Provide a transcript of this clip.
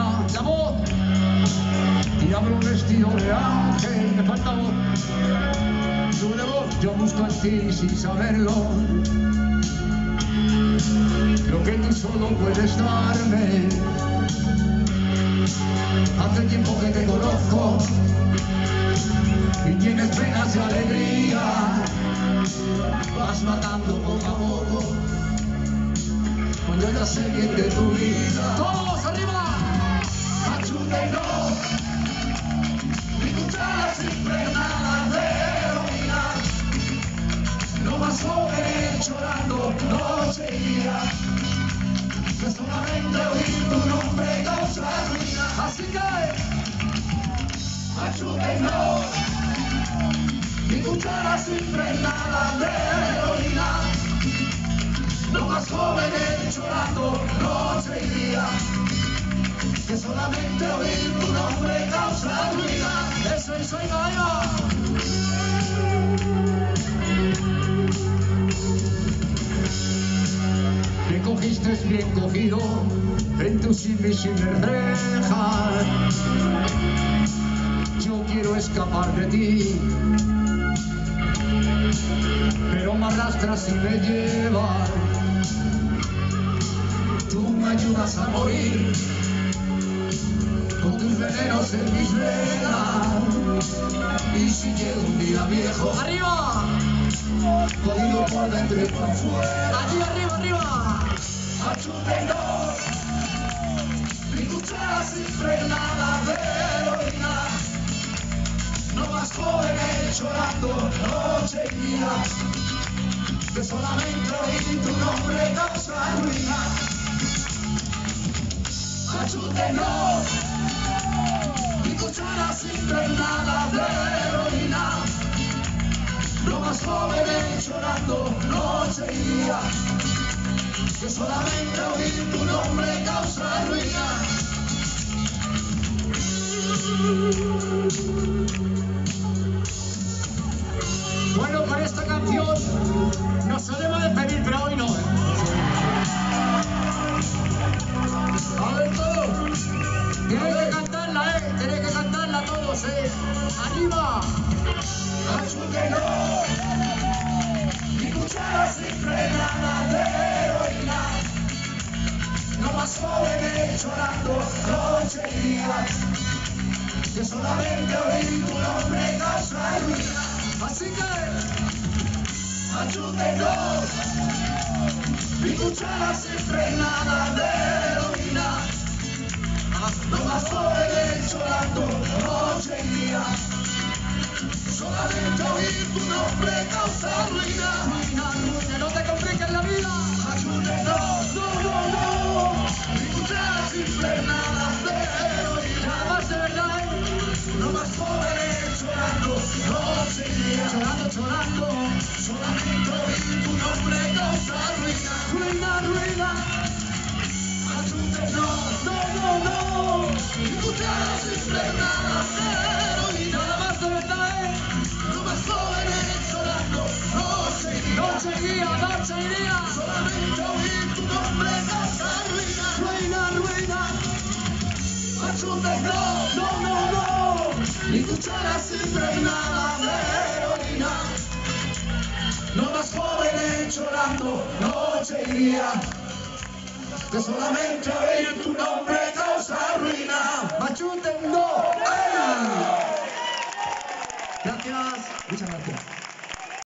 falta voz. Y abro un vestido de ángel, me falta voz. Tu de voz yo busco en ti sin saberlo. Lo que tú solo puedes darme. Hace tiempo que te conozco y tienes penas y alegría. Vas matando poco a poco. Cuando ya sé bien de tu vida. ¡Todos arriba! Ayúdenlo. Mi cuchara siempre nada de heroína. Lo más joven llorando noche y día. Que solamente oír tu nombre causa ruina. Así que ayúdenlo. Mi cuchara siempre nada de heroína. Los más jóvenes llorando noche y día. Solamente oír tu nombre causa ruina. Eso es soy yo. Me cogiste bien cogido en tus invisibles rejas. Yo quiero escapar de ti, pero me arrastras y me llevas. Tú me ayudas a morir venenos en mis venas. Y si llego un día viejo, arriba, jodido por dentro y por fuera. Allí arriba, arriba. Ayúdenos, mi cuchara siempre nada de heroína. No más jóvenes llorando noche y día. Que solamente oír tu nombre causa ruina. Ayúdenos, siempre nada de heroína. No más jóvenes llorando noche y día. Que solamente oír tu nombre causa ruina. ¡Arriba! Ayúdenos. Mi cuchara siempre nada de heroína. No más jóvenes llorando noche y día. Que solamente oír tu nombre causa ruina. Así que ayúdenos. Mi cuchara siempre nada de heroína. No más Solamente oír tu nombre causa ruina. Ruina, ruina, no te compliques la vida. Ayúdenos, no, no, no. Siempre nada de heroína. Más de verdad. No más jóvenes llorando noche y día. Llorando, llorando. Solamente oír tu nombre causa ruina. Ruina, ruina. Ayúdenos, no, no, no. Mi cuchara Ayúdenos, no, no, no. Cuchara siempre nada de heroína. No más jóvenes llorando noche y día. Que solamente oír tu